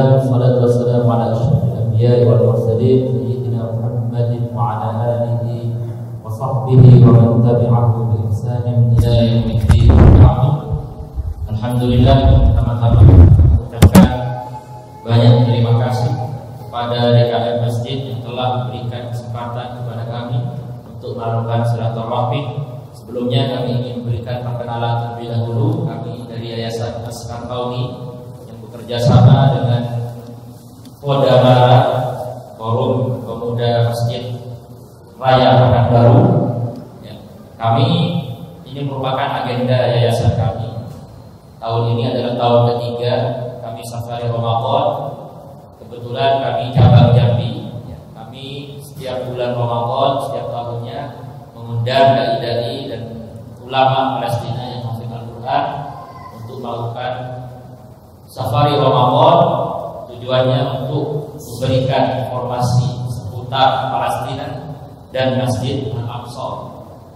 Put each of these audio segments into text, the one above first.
والصلاة والسلام على أشرف الأنبياء والمرسلين سيدنا محمد وعلى آله وصحبه ومن تبعه بإحسان إلى يوم الدين Alhamdulillah teman-teman ucapkan banyak terima kasih kepada DKM Masjid yang telah memberikan kesempatan kepada kami untuk melakukan silaturahmi. Sebelumnya kami ingin memberikan perkenalan terlebih dahulu kami dari Yayasan Askar Kauni bekerja sama Kodamara Forum Pemuda Masjid Raya Pekanbaru. Ya, kami ini merupakan agenda yayasan kami. Tahun ini adalah tahun ketiga kami safari Ramadan. Kebetulan kami cabang Jambi. Ya, kami setiap bulan Ramadan setiap tahunnya mengundang dai-dai dan ulama Palestina yang Al-Quran untuk melakukan Safari Ramadan tujuannya untuk memberikan informasi seputar Palestina dan Masjid Al-Aqsa.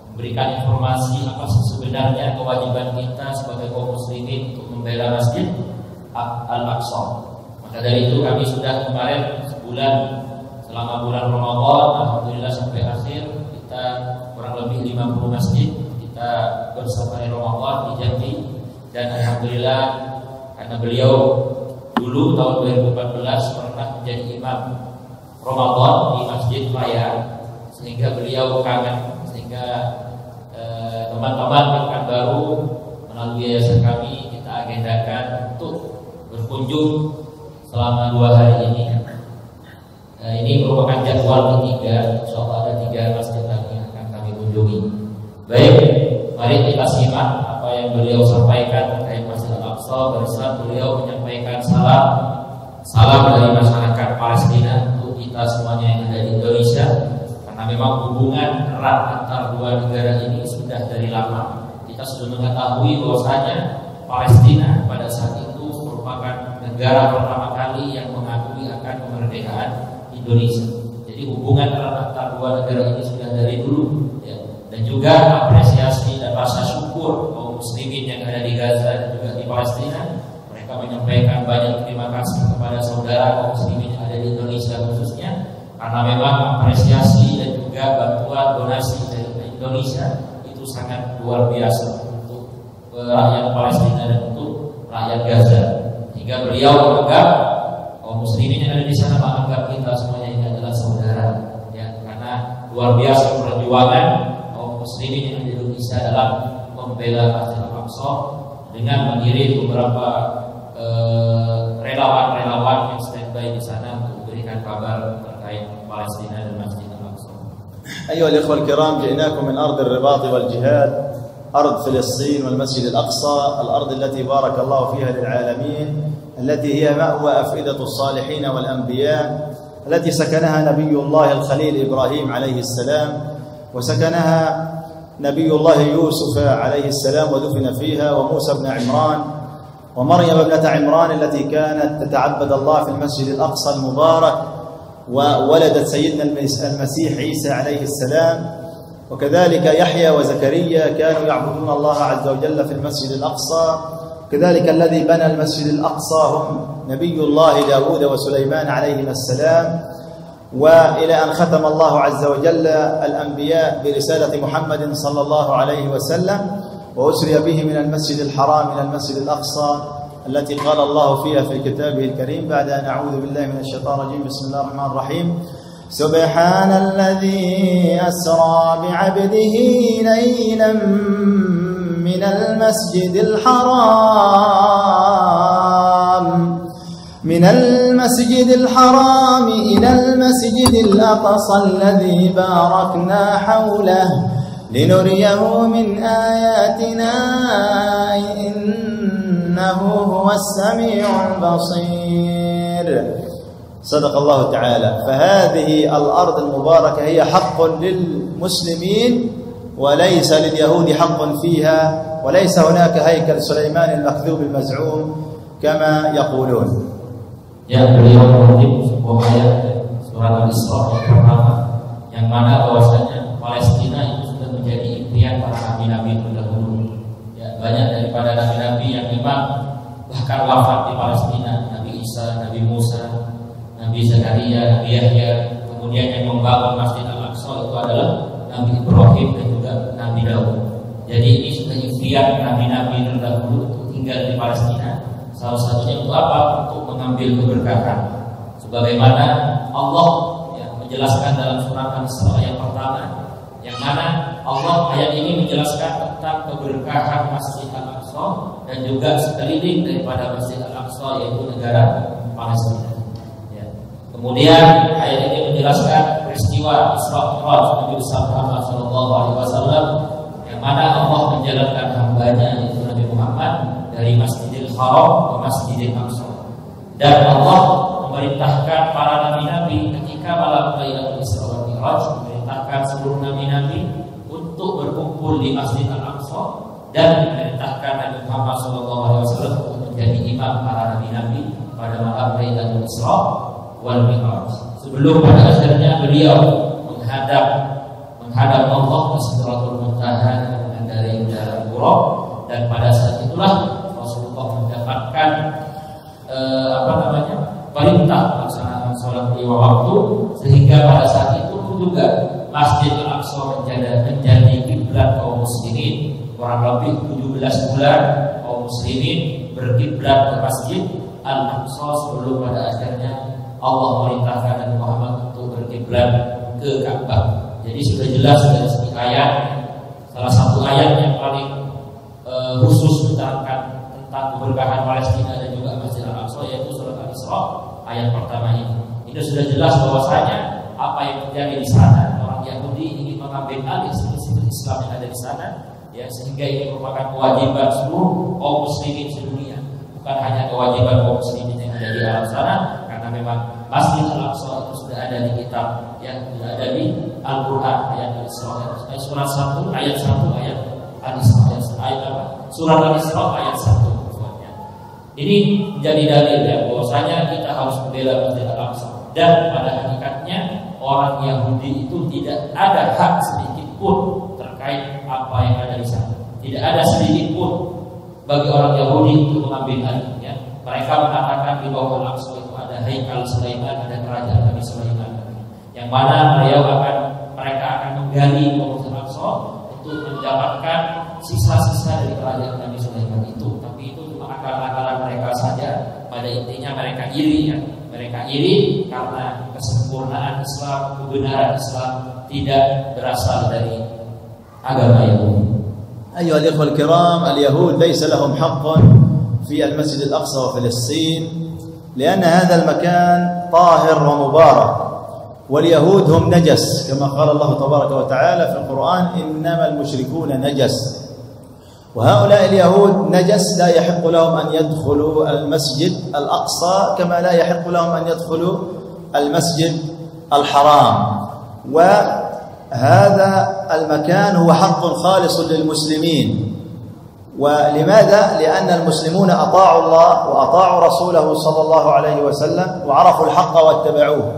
Memberikan informasi apa sebenarnya kewajiban kita sebagai kaum muslimin untuk membela Masjid Al-Aqsa. Maka dari itu kami sudah kemarin sebulan selama bulan Ramadan alhamdulillah sampai akhir kita kurang lebih 50 masjid kita bersafari Ramadan di Jambi dan alhamdulillah karena beliau dulu tahun 2014 pernah menjadi imam Ramadan di Masjid Raya sehingga beliau kangen sehingga eh, teman-teman eh, baru melalui yayasan kami kita agendakan untuk berkunjung selama dua hari ini. Nah, ini merupakan jadwal ketiga, Allah ada tiga masjid lagi yang akan kami kunjungi. Baik, mari kita simak apa yang beliau sampaikan terkait Aqsa barusan beliau menyampaikan salam salam dari masyarakat Palestina untuk kita semuanya yang ada di Indonesia. Karena memang hubungan erat antar dua negara ini sudah dari lama. Kita sudah mengetahui bahwasanya Palestina pada saat itu merupakan negara pertama kali yang mengakui akan kemerdekaan Indonesia. Jadi hubungan erat antar dua negara ini sudah dari dulu ya. dan juga apresiasi dan rasa syukur muslimin yang ada di Gaza Palestina mereka menyampaikan banyak terima kasih kepada saudara kaum muslimin yang ada di Indonesia khususnya karena memang apresiasi dan juga bantuan donasi dari Indonesia itu sangat luar biasa untuk rakyat Palestina dan untuk rakyat Gaza. Hingga beliau menganggap kaum muslimin yang ada di sana menganggap kita semuanya ini adalah saudara. Ya karena luar biasa perjuangan kaum muslimin yang ada di Indonesia dalam membela Masjid Al-Aqsa dengan mengirim beberapa eh, relawan-relawan yang standby di sana untuk memberikan kabar terkait Palestina dan Masjid Al-Aqsa. أيها الإخوة الكرام جئناكم من أرض الرباط والجهاد أرض فلسطين والمسجد الأقصى الأرض التي بارك الله فيها للعالمين التي هي مأوى أفئدة الصالحين والأنبياء التي سكنها نبي الله الخليل إبراهيم عليه السلام وسكنها نبي الله يوسف عليه السلام ودفن فيها وموسى بن عمران ومريم ابنة عمران التي كانت تتعبد الله في المسجد الأقصى المبارك وولدت سيدنا المسيح عيسى عليه السلام. وكذلك يحيى وزكريا كانوا يعبدون الله عز وجل في المسجد الأقصى. كذلك الذي بنى المسجد الأقصى هم نبي الله داود وسليمان عليهما السلام. وإلى أن ختم الله عز وجل الأنبياء برسالة محمد صلى الله عليه وسلم وأسري به من المسجد الحرام إلى المسجد الأقصى التي قال الله فيها في كتابه الكريم بعد أن أعوذ بالله من الشيطان الرجيم. بسم الله الرحمن الرحيم. سبحان الذي أسرى بعبده ليلا من المسجد الحرام. من المسجد الحرام إلى المسجد الأقصى الذي باركنا حوله لنريه من آياتنا إنه هو السميع البصير. صدق الله تعالى. فهذه الأرض المباركة هي حق للمسلمين وليس لليهود حق فيها وليس هناك هيكل سليمان المكذوب المزعوم كما يقولون. Yang beliau mengutip sebuah ayat surat Al-Isra yang pertama yang mana bahwasanya Palestina itu sudah menjadi impian para nabi-nabi terdahulu. Ya, banyak daripada nabi-nabi yang memang bahkan wafat di Palestina. Nabi Isa, Nabi Musa, Nabi Zakaria, Nabi Yahya, kemudian yang membangun Masjid Al-Aqsa itu adalah Nabi Ibrahim dan juga Nabi Daud. Jadi ini sudah ikhtiar nabi-nabi terdahulu untuk tinggal di Palestina. Salah satunya untuk apa? Untuk mengambil keberkahan. Sebagaimana Allah ya, menjelaskan dalam surat An-Isra yang pertama, yang mana Allah ayat ini menjelaskan tentang keberkahan Masjid Al-Aqsa dan juga sekeliling daripada Masjid Al-Aqsa yaitu negara Palestina. Ya. Kemudian ayat ini menjelaskan peristiwa Isra Mi'raj Nabi Muhammad Shallallahu Alaihi Wasallam yang mana Allah menjalankan hambanya yaitu Nabi Muhammad dari Masjidil Haram ke Masjidil Aqsa dan Allah memerintahkan para nabi-nabi ketika malam Lailatul Isra wal Mi'raj memerintahkan seluruh nabi-nabi untuk berkumpul di Masjid Al-Aqsa dan memerintahkan Nabi Muhammad SAW untuk menjadi imam para nabi-nabi pada malam Lailatul Isra wal Mi'raj. Sebelum pada akhirnya beliau menghadap menghadap Allah ke Sidratul Muntaha dari dalam Qura dan pada saat itulah Mendapatkan eh, apa namanya perintah pelaksanaan sholat lima waktu sehingga pada saat itu juga Masjid Al-Aqsa menjadi menjadi kiblat kaum muslimin kurang lebih 17 bulan kaum muslimin berkiblat ke Masjid Al-Aqsa sebelum pada akhirnya Allah memerintahkan Nabi Muhammad untuk berkiblat ke Ka'bah. Jadi sudah jelas dari segi ayat salah satu ayat yang paling keberkahan Palestina dan juga Masjid Al-Aqsa yaitu surat Al-Isra ayat pertama ini. Ini sudah jelas bahwasanya apa yang terjadi di sana. Orang Yahudi ingin mengambil alih simbol Islam yang ada di sana ya sehingga ini merupakan kewajiban seluruh kaum muslimin sedunia. Bukan hanya kewajiban kaum muslimin yang ada di alam sana karena memang Masjid Al-Aqsa itu sudah ada di kitab yang sudah ada di Al-Qur'an ayat Al-Isra. Ayat surat 1 ayat 1 ayat Al-Isra. Ayat apa? Surat Al-Isra ayat 1 ini menjadi dalil ya bahwasanya kita harus membela Masjid Al-Aqsa dan pada hakikatnya orang Yahudi itu tidak ada hak sedikit pun terkait apa yang ada di sana. Tidak ada sedikit pun bagi orang Yahudi untuk mengambil alih. Ya. Mereka mengatakan di bawah Al-Aqsa itu ada Haikal Sulaiman, ada kerajaan Nabi Sulaiman. Yang mana beliau akan mereka akan menggali bawah Al-Aqsa untuk mendapatkan sisa-sisa dari kerajaan iri ya. Mereka iri karena kesempurnaan Islam, kebenaran Islam tidak berasal dari agama Yahudi. أيها الإخوة الكرام اليهود ليس لهم حق في المسجد الأقصى وفلسطين لأن هذا المكان طاهر ومبارك واليهود هم نجس كما قال الله تبارك وتعالى في القرآن إنما المشركون نجس وهؤلاء اليهود نجس لا يحق لهم أن يدخلوا المسجد الأقصى كما لا يحق لهم أن يدخلوا المسجد الحرام. وهذا المكان هو حق خالص للمسلمين. ولماذا؟ لأن المسلمون أطاعوا الله وأطاعوا رسوله صلى الله عليه وسلم وعرفوا الحق واتبعوه.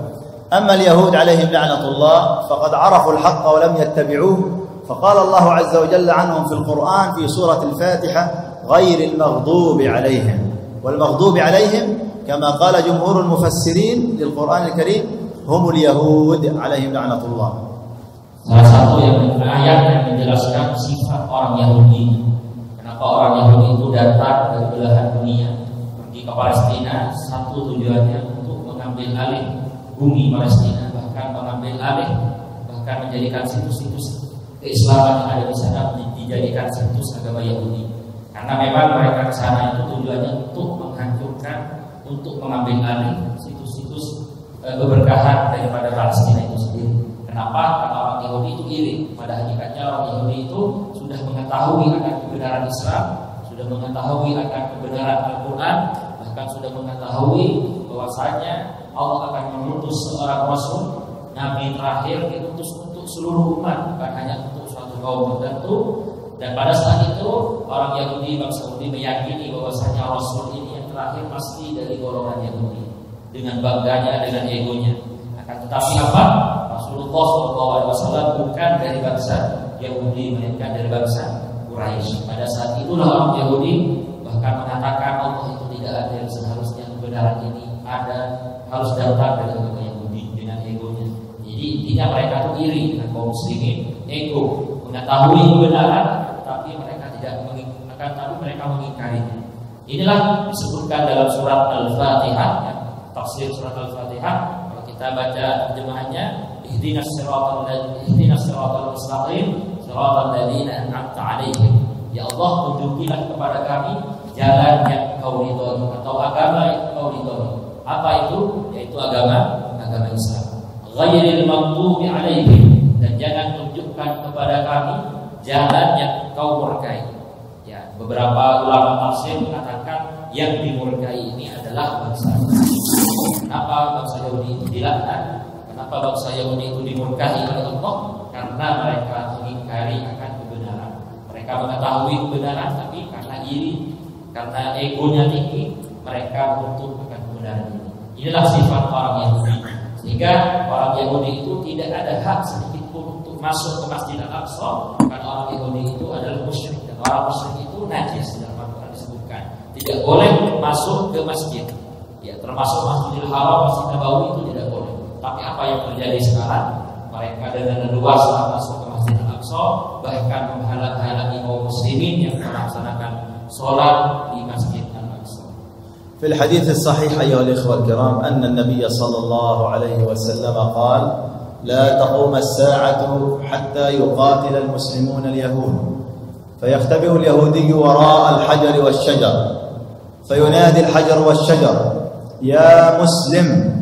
أما اليهود عليهم لعنة الله فقد عرفوا الحق ولم يتبعوه. فقال الله عز وجل عنهم في القرآن في سورة الفاتحة غير المغضوب عليهم والمغضوب عليهم كما قال جمهور المفسرين للقرآن الكريم هم اليهود عليهم لعنة الله Salah satu yang ayat yang menjelaskan sifat orang Yahudi. Kenapa orang Yahudi itu datang dari belahan dunia pergi ke Palestina satu tujuannya untuk mengambil alih bumi Palestina bahkan mengambil alih bahkan menjadikan situs-situs keislaman yang ada di sana dijadikan situs agama Yahudi. Karena memang mereka ke sana itu tujuannya untuk menghancurkan, untuk mengambil alih situs-situs e, keberkahan daripada Palestina itu sendiri. Kenapa? Karena orang Yahudi itu iri. Pada hakikatnya orang Yahudi itu sudah mengetahui akan kebenaran Islam, sudah mengetahui akan kebenaran Al-Quran, bahkan sudah mengetahui bahwasanya Allah akan mengutus seorang Rasul, Nabi terakhir diutus untuk seluruh umat, bukan hanya kaum tertentu. Dan pada saat itu orang Yahudi bangsa Yahudi meyakini bahwasanya Rasul ini yang terakhir pasti dari golongan Yahudi dengan bangganya dengan egonya. Akan tetapi apa? Rasulullah SAW bukan dari bangsa Yahudi melainkan dari bangsa Quraisy. Pada saat itulah orang Yahudi bahkan mengatakan Allah itu tidak ada yang seharusnya kebenaran ini ada harus datang dari agama Yahudi dengan egonya. Jadi intinya mereka tuh iri dengan kaum muslimin, ego, mengetahui kebenaran, tapi mereka tidak menginginkan, tapi mereka mengingkarinya. Inilah disebutkan dalam surat Al-Fatihah, ya, tafsir surat Al-Fatihah. Kalau kita baca terjemahannya, ihdinas siratal ihdinas siratal mustaqim, siratal ladzina an'amta 'alaihim. Ya Allah, tunjukilah kepada kami jalan yang kau ridhoi atau agama yang kau ridhoi. Apa itu? Yaitu agama agama Islam. Ghairil maghdubi alaihim dan jangan tunjukkan kepada kami jalan yang kau murkai. Ya, beberapa ulama tafsir mengatakan yang dimurkai ini adalah bangsa Kenapa bangsa Yahudi itu dilaknat? Kenapa bangsa Yahudi itu dimurkai oleh Allah? Karena mereka mengingkari akan kebenaran. Mereka mengetahui kebenaran tapi karena iri karena egonya tinggi, mereka menutup akan kebenaran ini. Inilah sifat orang Yahudi. Sehingga orang Yahudi itu tidak ada hak sedikit masuk ke Masjid Al-Aqsa karena orang Yahudi itu adalah musyrik dan orang musyrik itu najis dalam Al-Quran disebutkan. Tidak boleh masuk ke masjid. Ya, termasuk Masjidil Haram, Masjid Nabawi itu tidak boleh. Tapi apa yang terjadi sekarang? Mereka dengan leluasa masuk ke Masjid Al-Aqsa, bahkan menghalang-halangi kaum muslimin yang melaksanakan صلاة في مسجد الأقصى في الحديث الصحيح أيها الإخوة الكرام أن النبي صلى الله عليه وسلم قال لا تقوم الساعة حتى يقاتل المسلمون اليهود. فيختبئ اليهودي وراء الحجر والشجر. فينادي الحجر والشجر يا مسلم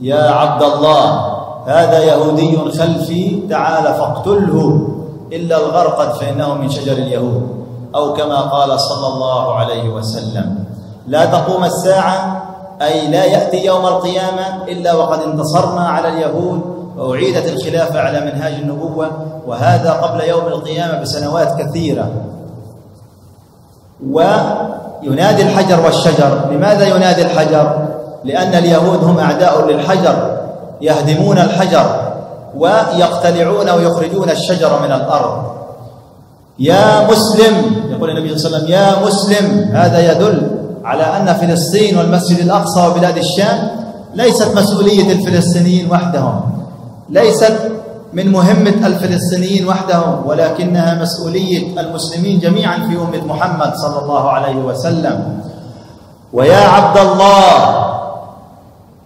يا عبد الله هذا يهودي خلفي تعال فاقتله. إلا الغرقد فإنه من شجر اليهود. أو كما قال صلى الله عليه وسلم لا تقوم الساعة أي لا يأتي يوم القيامة إلا وقد انتصرنا على اليهود وأعيدت الخلافة على منهاج النبوة وهذا قبل يوم القيامة بسنوات كثيرة. وينادي الحجر والشجر. لماذا ينادي الحجر؟ لأن اليهود هم أعداء للحجر يهدمون الحجر ويقتلعون ويخرجون الشجر من الأرض. يا مسلم يقول النبي صلى الله عليه وسلم يا مسلم هذا يدل على أن فلسطين والمسجد الأقصى وبلاد الشام ليست مسؤولية الفلسطينيين وحدهم. ليست من مهمة الفلسطينيين وحدهم ولكنها مسؤولية المسلمين جميعا في أمة محمد صلى الله عليه وسلم. ويا عبد الله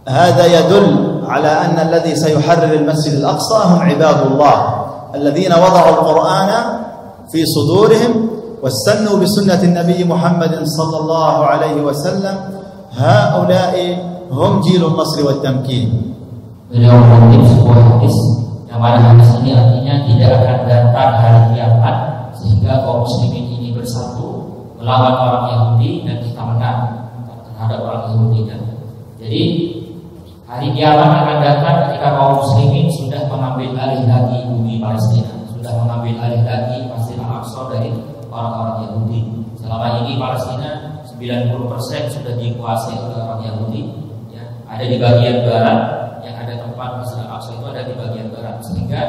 هذا يدل على أن الذي سيحرر المسجد الأقصى هم عباد الله الذين وضعوا القرآن في صدورهم واستنوا بسنة النبي محمد صلى الله عليه وسلم. هؤلاء هم جيل النصر والتمكين. Beliau mengutip sebuah hadis yang mana hadis ini artinya tidak akan datang hari kiamat sehingga kaum muslimin ini bersatu melawan orang Yahudi dan kita menang terhadap orang Yahudi kan. Jadi hari kiamat akan datang ketika kaum muslimin sudah mengambil alih lagi bumi Palestina, sudah mengambil alih lagi Al-Aqsa dari orang-orang Yahudi. Selama ini Palestina 90% sudah dikuasai oleh orang Yahudi. Ya, ada di bagian barat, tempat Masjid Al-Aqsa itu ada di bagian barat. Sehingga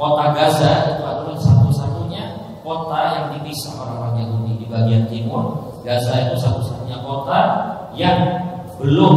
kota Gaza itu adalah satu-satunya kota yang dipisah orang-orang Yahudi di bagian timur. Gaza itu satu-satunya kota yang belum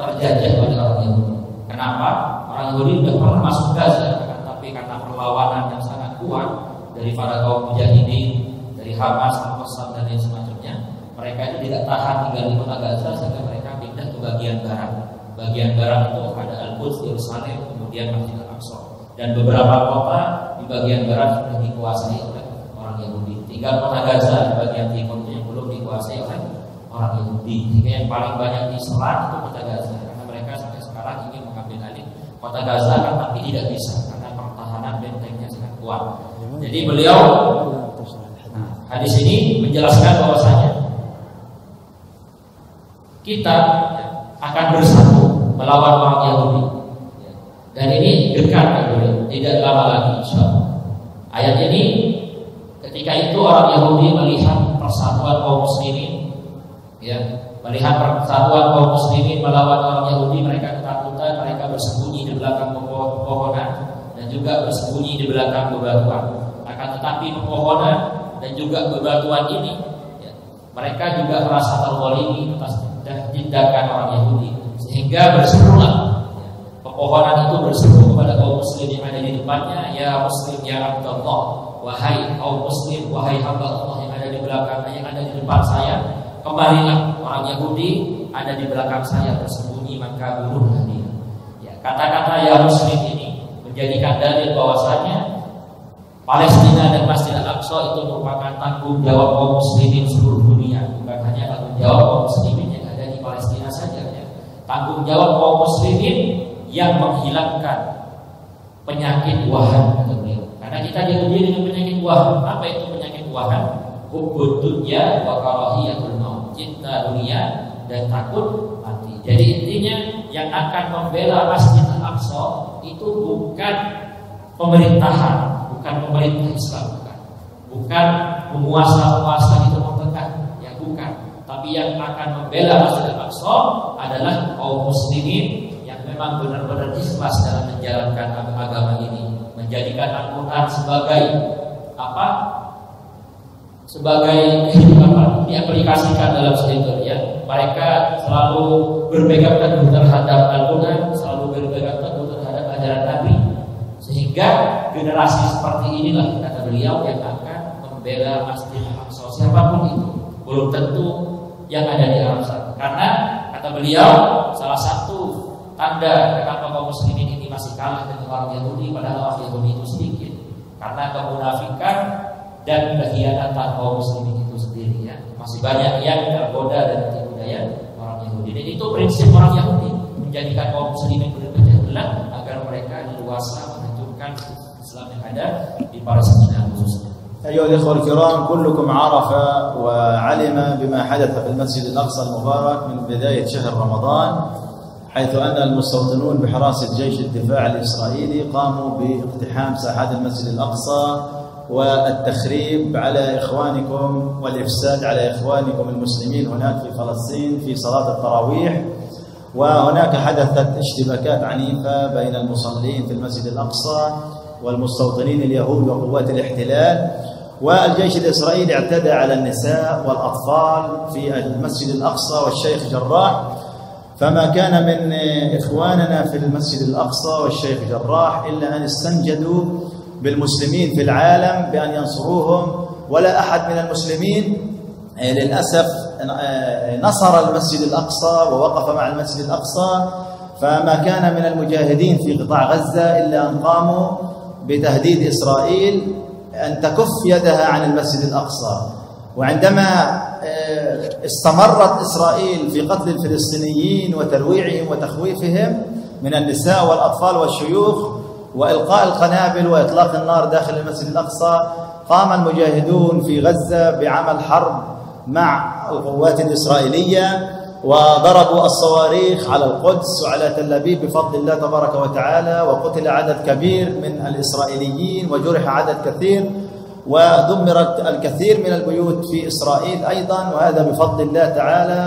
terjajah oleh orang Yahudi. Kenapa? Orang Yahudi sudah pernah masuk Gaza, tapi karena perlawanan yang sangat kuat, dari para kaum mujahidin, dari Hamas, Al-Qassam dan lain semacamnya, mereka itu tidak tahan tinggal di kota Gaza sehingga mereka pindah ke bagian barat. Bagian barat itu ada Al-Quds, Yerusalem, kemudian Masjid Al-Aqsa. Dan beberapa kota di bagian barat sudah dikuasai oleh orang Yahudi. Tinggal kota Gaza di bagian timur yang belum dikuasai oleh orang Yahudi. Sehingga yang paling banyak diserang itu kota Gaza karena mereka sampai sekarang ingin mengambil alih kota Gaza kan tapi tidak bisa karena pertahanan bentengnya sangat kuat. Jadi beliau hadis ini menjelaskan bahwasanya kita akan bersatu melawan orang Yahudi. Dan ini dekat tidak lama lagi insya Ayat ini ketika itu orang Yahudi melihat persatuan kaum muslimin ya, melihat persatuan kaum muslimin melawan orang Yahudi mereka ketakutan, mereka bersembunyi di belakang pepohonan dan juga bersembunyi di belakang bebatuan akan tetapi pepohonan dan juga bebatuan ini ya, mereka juga merasa terwalimi atas tindakan orang Yahudi. Sehingga berserulah. Pepohonan itu berseru kepada kaum muslim yang ada di depannya ya muslim ya Abdullah wahai kaum muslim wahai hamba Allah yang ada di belakang yang ada di depan saya kembalilah. Orang Yahudi ada di belakang saya bersembunyi maka bunuhlah dia. Ya kata-kata ya muslim ini menjadikan dalil bahwasanya Palestina dan Masjid Al-Aqsa itu merupakan tanggung jawab kaum muslimin seluruh dunia, bukan hanya tanggung jawab kaum muslimin yang ada di Palestina saja ya. Tanggung jawab kaum muslimin yang menghilangkan penyakit wahan Karena kita diuji dengan penyakit wahan. Apa itu penyakit wahan? Hubbud dunya wa karahiyatul maut. Cinta dunia dan takut mati. Jadi intinya yang akan membela Masjid Al-Aqsa itu bukan pemerintahan bukan pemerintah Islam bukan bukan penguasa-penguasa di Timur Tengah ya bukan tapi yang akan membela Masjid Al-Aqsa adalah kaum muslimin yang memang benar-benar ikhlas dalam menjalankan agama ini menjadikan Al-Qur'an sebagai apa? Sebagai apa? diaplikasikan dalam sektor ya mereka selalu berpegang teguh terhadap Al-Qur'an selalu berpegang teguh terhadap ajaran Nabi. Sehingga generasi seperti inilah kata beliau yang akan membela Masjid Al-Aqsa. Siapa pun itu belum tentu yang ada di Arab sana karena kata beliau salah satu tanda kenapa kaum muslimin ini masih kalah dengan orang Yahudi padahal orang Yahudi itu sedikit. Karena kemunafikan dan kekhianatan kaum muslimin itu sendiri ya. Masih banyak yang tergoda dan tipu daya orang Yahudi. Dan itu prinsip orang Yahudi menjadikan kaum muslimin berpecah belah agar mereka leluasa أيها الإخوة الكرام كلكم عرف وعلم بما حدث في المسجد الأقصى المبارك من بداية شهر رمضان حيث أن المستوطنون بحراسة جيش الدفاع الإسرائيلي قاموا باقتحام ساحات المسجد الأقصى والتخريب على إخوانكم والإفساد على إخوانكم المسلمين هناك في فلسطين في صلاة التراويح. وهناك حدثت اشتباكات عنيفة بين المصلين في المسجد الأقصى والمستوطنين اليهود وقوات الاحتلال والجيش الإسرائيلي اعتدى على النساء والأطفال في المسجد الأقصى والشيخ جراح. فما كان من إخواننا في المسجد الأقصى والشيخ جراح إلا أن استنجدوا بالمسلمين في العالم بأن ينصروهم ولا أحد من المسلمين للأسف نصر المسجد الأقصى ووقف مع المسجد الأقصى. فما كان من المجاهدين في قطاع غزة إلا أن قاموا بتهديد إسرائيل أن تكف يدها عن المسجد الأقصى. وعندما آه، استمرت إسرائيل في قتل الفلسطينيين وترويعهم وتخويفهم من النساء والأطفال والشيوخ وإلقاء القنابل وإطلاق النار داخل المسجد الأقصى قام المجاهدون في غزة بعمل حرب مع القوات الإسرائيلية وضربوا الصواريخ على القدس وعلى تل أبيب بفضل الله تبارك وتعالى وقتل عدد كبير من الإسرائيليين وجرح عدد كثير ودمرت الكثير من البيوت في إسرائيل أيضا وهذا بفضل الله تعالى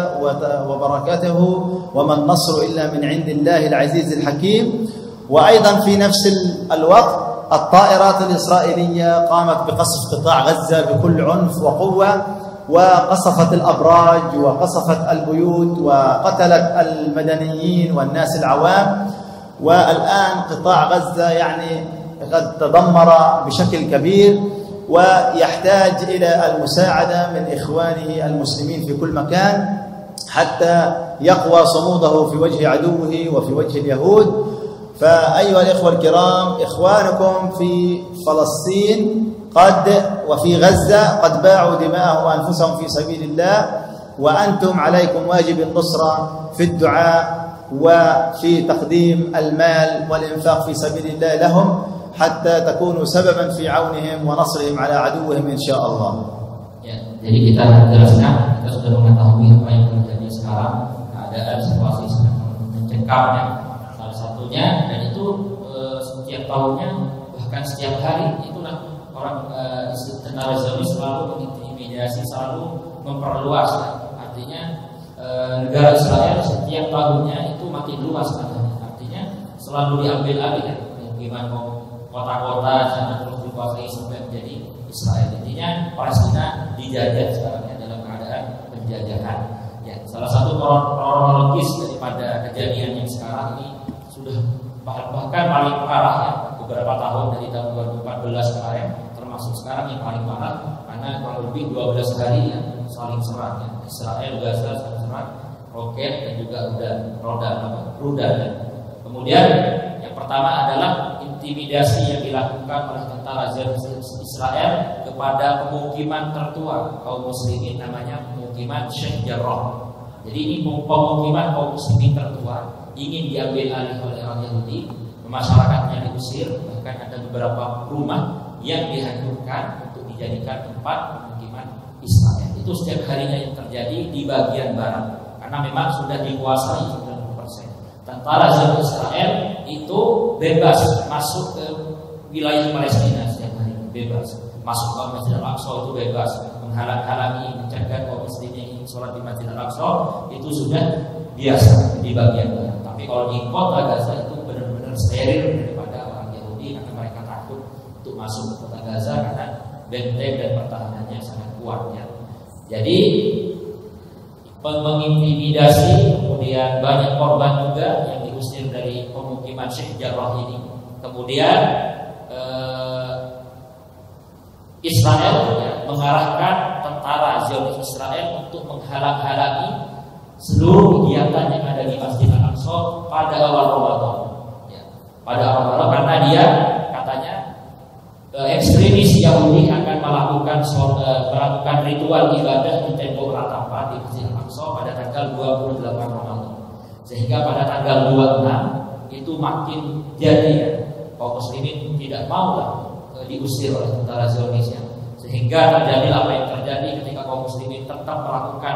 وبركاته وما النصر إلا من عند الله العزيز الحكيم. وأيضا في نفس الوقت الطائرات الإسرائيلية قامت بقصف قطاع غزة بكل عنف وقوة. وقصفت الأبراج وقصفت البيوت وقتلت المدنيين والناس العوام. والآن قطاع غزة يعني قد تدمر بشكل كبير ويحتاج إلى المساعدة من إخوانه المسلمين في كل مكان حتى يقوى صموده في وجه عدوه وفي وجه اليهود. فأيها الإخوة الكرام إخوانكم في فلسطين قد وفي غزة قد باعوا دماءهم وأنفسهم في سبيل الله وأنتم عليكم واجب النصرة في الدعاء وفي تقديم المال والإنفاق في سبيل الله لهم حتى تكونوا سببا في عونهم ونصرهم على عدوهم إن شاء الله. Jadi kita jelasnya kita sudah mengetahui apa yang terjadi sekarang. Keadaan situasi mencekamnya salah satunya dan itu eh, setiap tahunnya bahkan setiap hari itu orang uh, tentara Zionis selalu mengintimidasi, selalu memperluas. Artinya uh, negara Israel setiap tahunnya itu makin luas katanya. Artinya selalu diambil alih kan. Gimana kota-kota sana terus dikuasai sampai menjadi Israel. Intinya Palestina dijajah sekarang ya dalam keadaan penjajahan. Ya, salah satu kronologis daripada kejadian yang sekarang ini sudah bahkan paling parah ya beberapa tahun dari tahun 2014 kemarin termasuk sekarang yang paling parah karena kurang lebih 12 hari ya saling serang ya. Israel Gaza saling serang roket dan juga udah roda apa rudal ya. kemudian yang pertama adalah intimidasi yang dilakukan oleh tentara Israel kepada pemukiman tertua kaum muslimin namanya pemukiman Sheikh Jarrah. Jadi ini pemukiman kaum muslimin tertua ingin diambil alih oleh orang Yahudi, masyarakatnya diusir, bahkan ada beberapa rumah yang dihancurkan untuk dijadikan tempat pemukiman Israel. Itu setiap harinya yang terjadi di bagian barat karena memang sudah dikuasai 90%. Tentara Israel itu bebas masuk ke wilayah Palestina setiap hari, bebas masuk ke Masjid Al-Aqsa itu bebas menghalang-halangi mencegah kaum muslimin ingin sholat di Masjid Al-Aqsa itu sudah biasa di bagian barat. Tapi kalau di kota Gaza itu benar-benar steril daripada orang Yahudi karena mereka takut untuk masuk ke kota Gaza karena benteng dan pertahanannya sangat kuat ya. Jadi mengintimidasi kemudian banyak korban juga yang diusir dari pemukiman Syekh Jarrah ini. Kemudian eh, Israel ya, mengarahkan tentara Zionis Israel untuk menghalang-halangi seluruh kegiatan yang ada di Masjid Al-Aqsa pada awal Ramadan. Ya, pada awal Ramadan karena dia katanya eh, ekstremis Yahudi akan melakukan eh, melakukan ritual ibadah di tembok ratapan di Masjid Al-Aqsa pada tanggal 28 Ramadan. Sehingga pada tanggal 26 itu makin jadi ya kaum muslimin tidak mau lah diusir oleh tentara Zionisnya sehingga terjadi apa yang terjadi ketika kaum muslimin tetap melakukan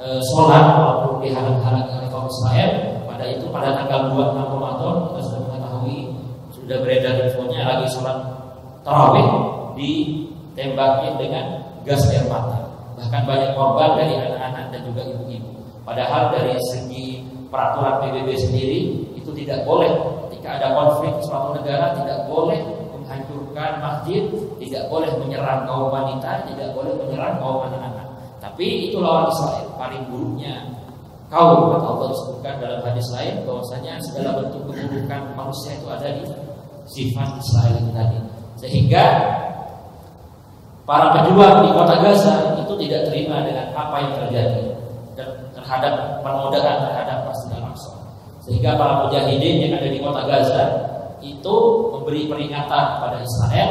e, sholat walaupun dihalang-halangi oleh kaum Israel pada itu pada tanggal 26 Ramadan kita sudah mengetahui sudah beredar infonya lagi sholat tarawih ditembaki dengan gas air mata bahkan banyak korban dari anak-anak dan juga ibu-ibu padahal dari segi peraturan PBB sendiri itu tidak boleh ketika ada konflik suatu negara tidak boleh menghancurkan masjid, tidak boleh menyerang kaum wanita, tidak boleh menyerang kaum anak-anak. Tapi itu lawan Israel, paling buruknya kaum kata Allah disebutkan dalam hadis lain bahwasanya segala bentuk keburukan manusia itu ada di sifat Israel tadi. Sehingga para pejuang di kota Gaza itu tidak terima dengan apa yang terjadi terhadap penodaan terhadap Masjid Al-Aqsa. Sehingga para mujahidin yang ada di kota Gaza itu memberi peringatan kepada Israel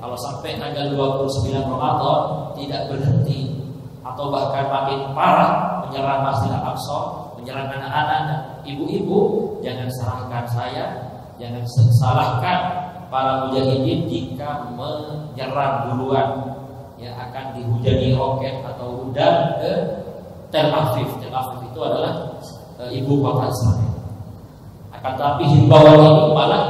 kalau sampai tanggal 29 Ramadan tidak berhenti atau bahkan makin parah menyerang Masjid Al-Aqsa, menyerang anak-anak dan ibu-ibu, jangan salahkan saya, jangan salahkan para mujahidin jika menyerang duluan ya akan dihujani roket atau udang ke Tel Aviv. Tel Aviv itu adalah e, ibu kota Israel. Akan tapi himbauan ini malah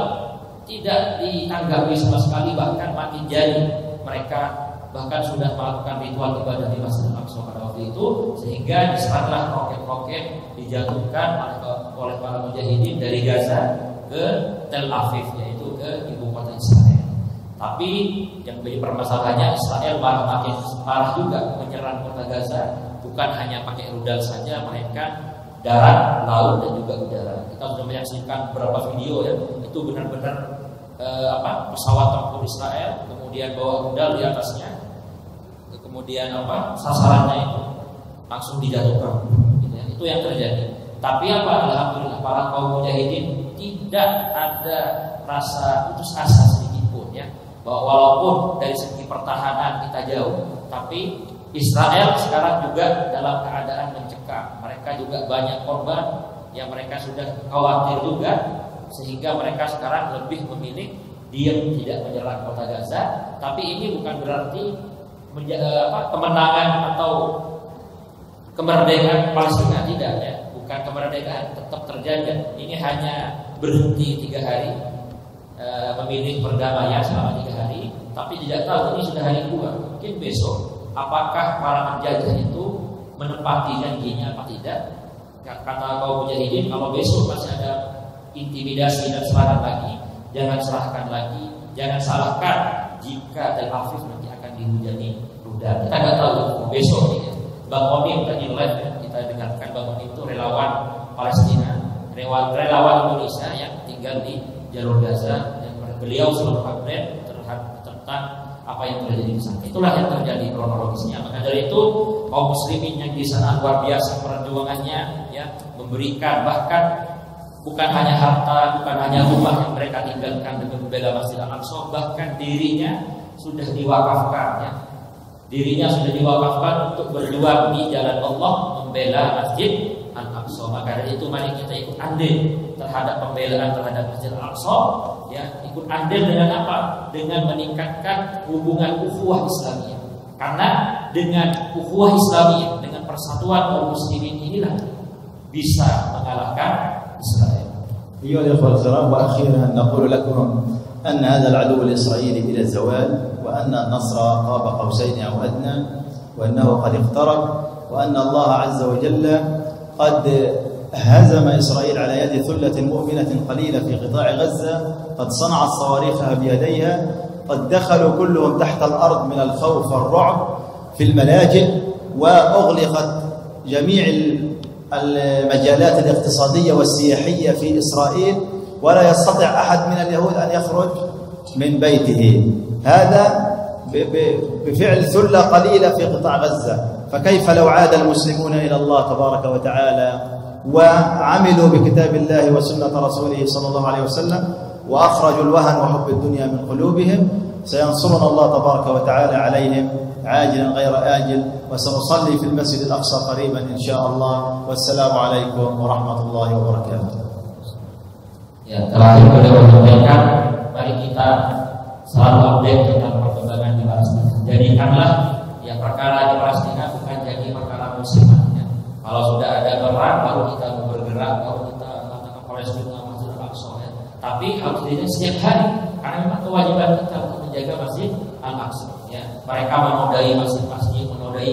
tidak ditanggapi sama sekali bahkan makin jadi mereka bahkan sudah melakukan ritual ibadah di Masjid Al-Aqsa pada waktu itu sehingga diserahlah roket-roket dijatuhkan oleh para mujahidin dari Gaza ke Tel Aviv yaitu ke ibu kota Israel. Tapi yang menjadi permasalahannya Israel malah makin parah juga menyerang kota Gaza bukan hanya pakai rudal saja mereka darat, laut dan juga udara. Kita sudah menyaksikan beberapa video ya, itu benar-benar eh, apa pesawat tempur Israel, kemudian bawa rudal di atasnya, kemudian apa sasarannya itu langsung dijatuhkan. Gitu ya. Itu yang terjadi. Tapi apa alhamdulillah para kaum mujahidin tidak ada rasa putus asa sedikit pun ya bahwa walaupun dari segi pertahanan kita jauh, tapi Israel sekarang juga dalam keadaan mencekam. Mereka juga banyak korban yang mereka sudah khawatir juga sehingga mereka sekarang lebih memilih diam tidak menyerang kota Gaza. Tapi ini bukan berarti apa, kemenangan atau kemerdekaan Palestina tidak ya. Bukan kemerdekaan tetap terjaga. Ini hanya berhenti tiga hari e, memilih perdamaian selama tiga hari. Tapi tidak tahu ini sudah hari dua. Mungkin besok apakah para penjajah itu menepati janjinya apa tidak? Kata kaum mujahidin, kalau besok masih ada intimidasi dan serangan lagi, jangan serahkan lagi, jangan salahkan jika Tel Aviv nanti akan dihujani rudal. Kita nggak tahu besok ini. Bang Oni tadi live ya, kita dengarkan bahwa itu relawan Palestina, relawan Indonesia yang tinggal di jalur Gaza dan beliau selalu update tentang apa yang terjadi di sana. Itulah yang terjadi kronologisnya. Maka dari itu kaum muslimin yang di sana luar biasa perjuangannya, ya memberikan bahkan bukan hanya harta, bukan hanya rumah yang mereka tinggalkan demi membela Masjid Al-Aqsa, bahkan dirinya sudah diwakafkan ya. Dirinya sudah diwakafkan untuk berjuang di jalan Allah membela Masjid Al-Aqsa. Maka dari itu mari kita ikut andil terhadap pembelaan terhadap Masjid Al-Aqsa ya, ikut andil dengan apa? Dengan meningkatkan hubungan ukhuwah Islamiyah. Karena dengan ukhuwah Islamiyah, dengan persatuan kaum muslimin inilah bisa mengalahkan Israel. أيها الإخوة الكرام وأخيرا نقول لكم أن هذا العدو الإسرائيلي إلى الزوال وأن النصر قاب قوسين أو أدنى وأنه قد اقترب وأن الله عز وجل قد هزم إسرائيل على يد ثلة مؤمنة قليلة في قطاع غزة قد صنعت صواريخها بيديها قد دخلوا كلهم تحت الأرض من الخوف والرعب في الملاجئ وأغلقت جميع المجالات الاقتصادية والسياحية في إسرائيل ولا يستطيع أحد من اليهود أن يخرج من بيته. هذا بفعل ثلة قليلة في قطاع غزة. فكيف لو عاد المسلمون إلى الله تبارك وتعالى وعملوا بكتاب الله وسنة رسوله صلى الله عليه وسلم وأخرجوا الوهن وحب الدنيا من قلوبهم سينصرنا الله تبارك وتعالى عليهم عاجلا غير آجل وسنصلي في المسجد الأقصى قريبا إن شاء الله. والسلام عليكم ورحمة الله وبركاته. Ya, terakhir beliau menyampaikan, mari kita selalu update tentang perkembangan Palestina. Jadikanlah ya perkara di Kalau sudah ada perang, baru kita bergerak, baru kita mengatakan Palestina Masjid Al-Aqsa. Ya. Tapi harus setiap hari, karena memang kewajiban kita untuk menjaga Masjid Al-Aqsa. Ya. Mereka menodai masjid-masjid, menodai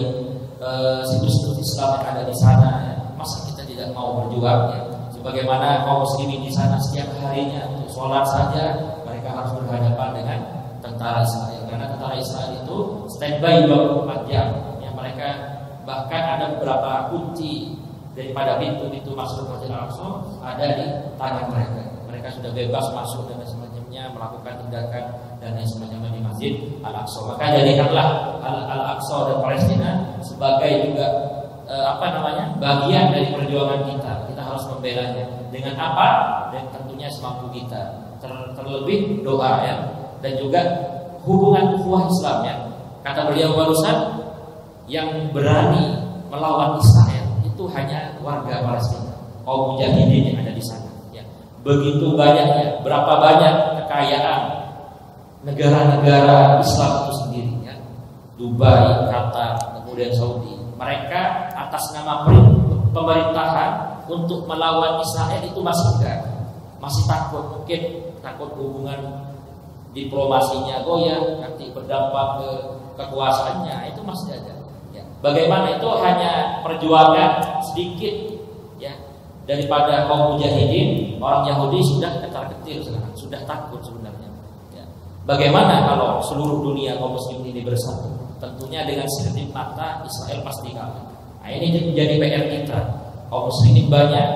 uh, situs-situs Islam yang ada di sana. Ya. Masa kita tidak mau berjuang? Ya Bagaimana kaum muslimin di sana setiap harinya untuk sholat saja mereka harus berhadapan dengan tentara Israel karena tentara Israel itu standby 24 jam ya mereka bahkan ada beberapa kunci daripada pintu-pintu masuk ke Masjidil Aqsa ada di tangan mereka mereka sudah bebas masuk dan semacamnya melakukan tindakan dan lain semacamnya di Masjid Al Aqsa maka jadikanlah Al Aqsa dan Palestina sebagai juga eh, apa namanya bagian dari perjuangan kita harus membelanya dengan apa? Dan tentunya semampu kita. Ter terlebih doa ya dan juga hubungan ukhuwah Islam ya. Kata beliau barusan yang berani melawan Israel itu hanya warga Palestina, kaum mujahidin yang ada di sana ya. Begitu banyaknya, berapa banyak kekayaan negara-negara Islam itu sendiri ya. Dubai, Qatar, kemudian Saudi. Mereka atas nama pemerintahan untuk melawan Israel itu masih enggak masih takut mungkin takut hubungan diplomasinya goyah nanti berdampak ke kekuasaannya itu masih ada. Bagaimana itu hanya perjuangan sedikit ya. Daripada kaum mujahidin orang Yahudi sudah ketar ketir sekarang sudah takut sebenarnya ya. bagaimana kalau seluruh dunia kaum muslim ini bersatu? Tentunya dengan sekedip mata Israel pasti kalah. Nah ini menjadi PR kita. Kaum muslimin banyak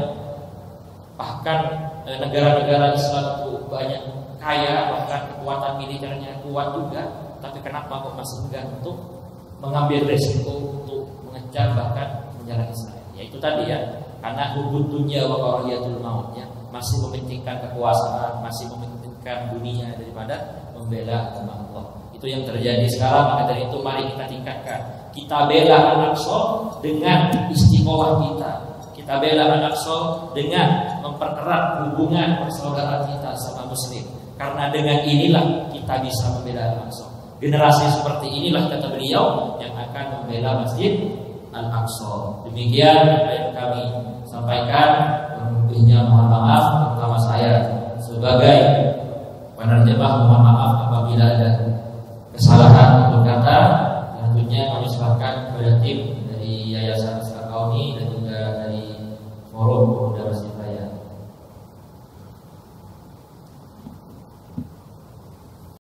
bahkan eh, negara-negara Islam itu banyak kaya bahkan kekuatan militernya kuat juga. Tapi kenapa kok masih enggan untuk mengambil resiko untuk mengejar bahkan menyerang Israel. Ya itu tadi ya. Karena hubud dunia wa karahiyatul maut ya masih mementingkan kekuasaan masih mementingkan dunia daripada membela agama Allah. Itu yang terjadi sekarang maka dari itu mari kita tingkatkan. Kita bela anak dengan istiqomah kita. Kita bela Al-Aqsa dengan mempererat hubungan persaudaraan kita sama muslim. Karena dengan inilah kita bisa membela Al-Aqsa. Generasi seperti inilah kata beliau yang akan membela Masjid Al-Aqsa. Demikian yang kami sampaikan. Lebihnya mohon maaf terutama saya sebagai penerjemah mohon maaf apabila ada kesalahan berkata tentunya kami serahkan kepada tim